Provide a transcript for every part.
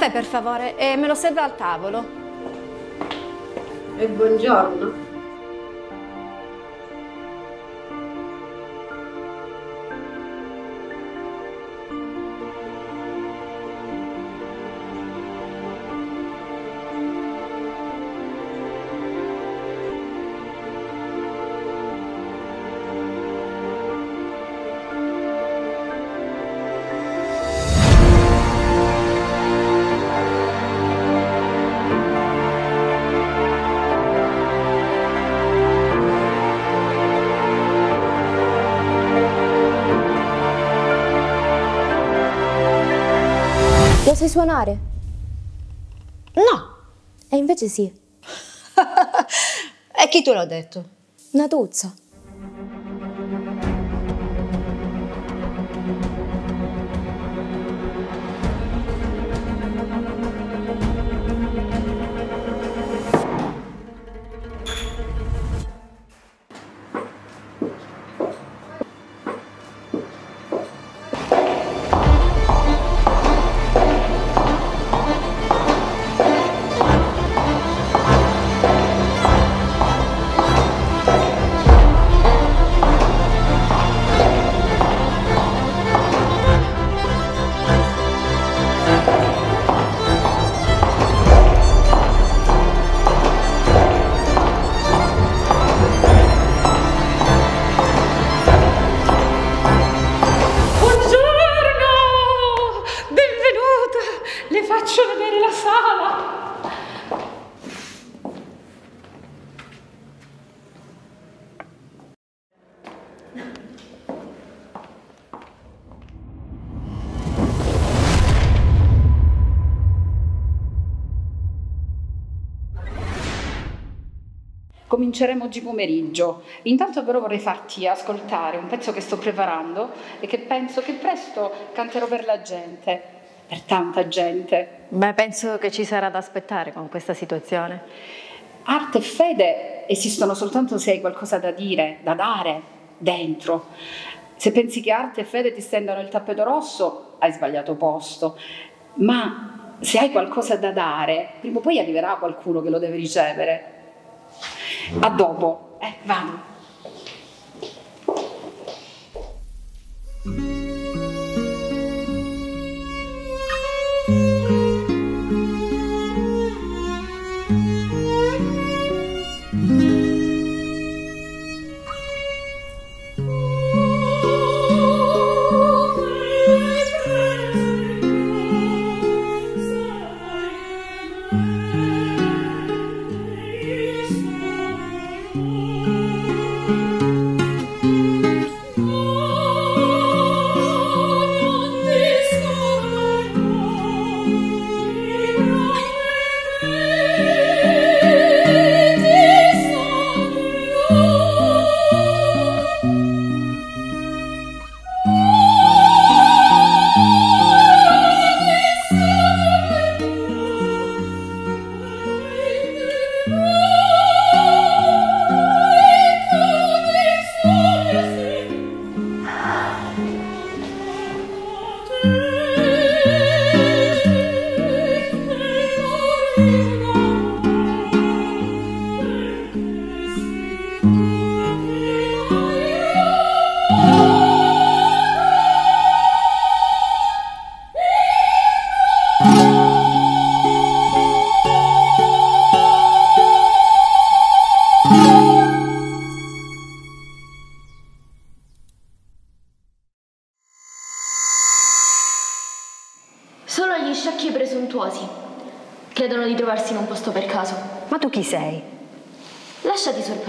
Caffè per favore e me lo serve al tavolo. E buongiorno. Sai suonare? No. E invece sì. e chi te l'ha detto? Una Cominceremo oggi pomeriggio. Intanto però vorrei farti ascoltare un pezzo che sto preparando e che penso che presto canterò per la gente, per tanta gente. Beh, penso che ci sarà da aspettare con questa situazione. Arte e fede esistono soltanto se hai qualcosa da dire, da dare dentro. Se pensi che arte e fede ti stendano il tappeto rosso, hai sbagliato posto. Ma se hai qualcosa da dare, prima o poi arriverà qualcuno che lo deve ricevere. A dopo. Eh, vado.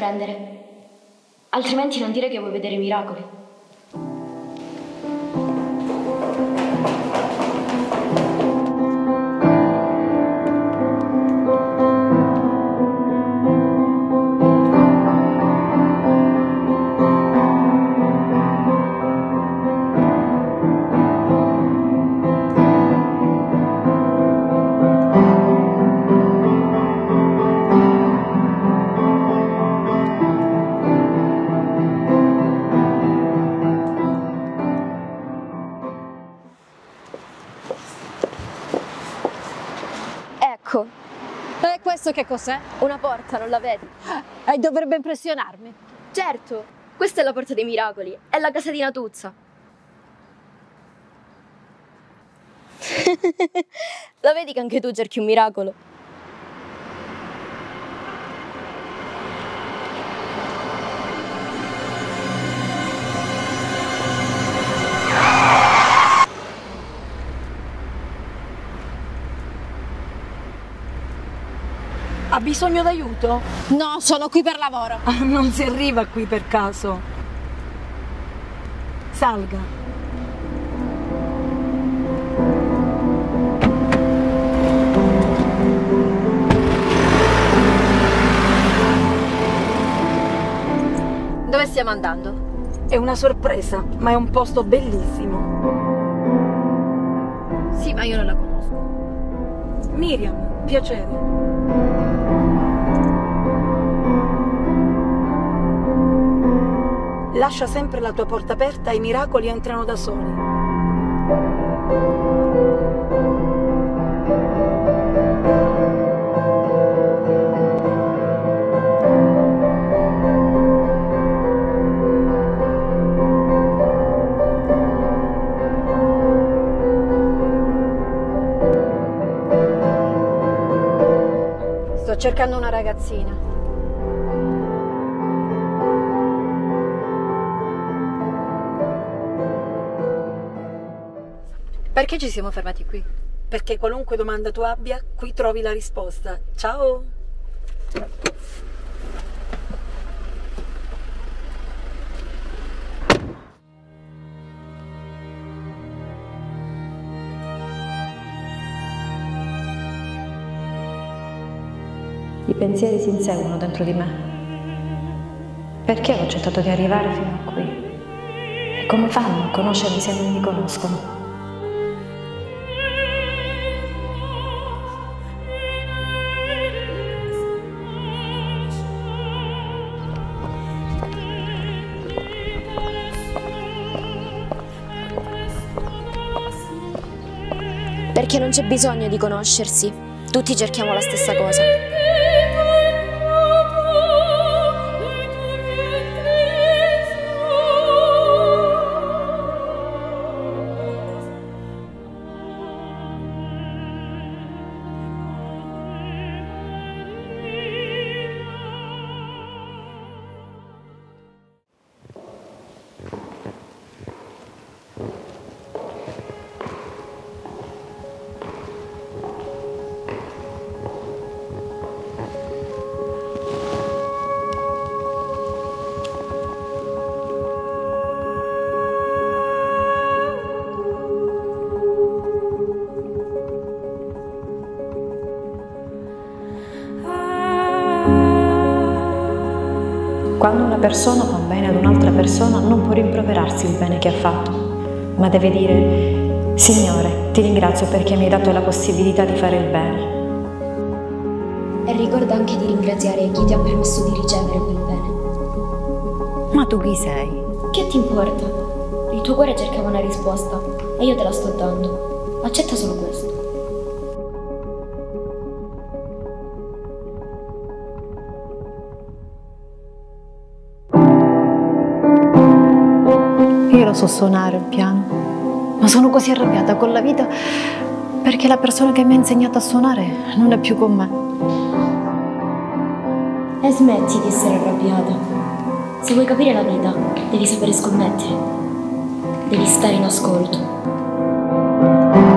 Sorprendere. Altrimenti non dire che vuoi vedere miracoli. Questo che cos'è? una porta, non la vedi? E dovrebbe impressionarmi. Certo, questa è la porta dei miracoli, è la casa di Natuzza. la vedi che anche tu cerchi un miracolo? Ha bisogno d'aiuto? No, sono qui per lavoro. Ah, Non si arriva qui per caso. Salga. Dove stiamo andando? È una sorpresa, ma è un posto bellissimo. Sì, ma io non la conosco. Miriam, piacere. Lascia sempre la tua porta aperta e i miracoli entrano da soli. Sto cercando una ragazzina. Perché ci siamo fermati qui? Perché qualunque domanda tu abbia, qui trovi la risposta. Ciao! I pensieri si inseguono dentro di me. Perché ho accettato di arrivare fino a qui? E come fanno a conoscermi se non mi conoscono? Perché non c'è bisogno di conoscersi, tutti cerchiamo la stessa cosa. Persona fa un bene ad un'altra persona non può rimproverarsi il bene che ha fatto, ma deve dire Signore, ti ringrazio perché mi hai dato la possibilità di fare il bene. E ricorda anche di ringraziare chi ti ha permesso di ricevere quel bene. Ma tu chi sei? Che ti importa? Il tuo cuore cercava una risposta e io te la sto dando. Accetta solo questo. Lo so suonare piano, ma sono così arrabbiata con la vita perché la persona che mi ha insegnato a suonare non è più con me. E smetti di essere arrabbiata. Se vuoi capire la vita, devi sapere scommettere. Devi stare in ascolto.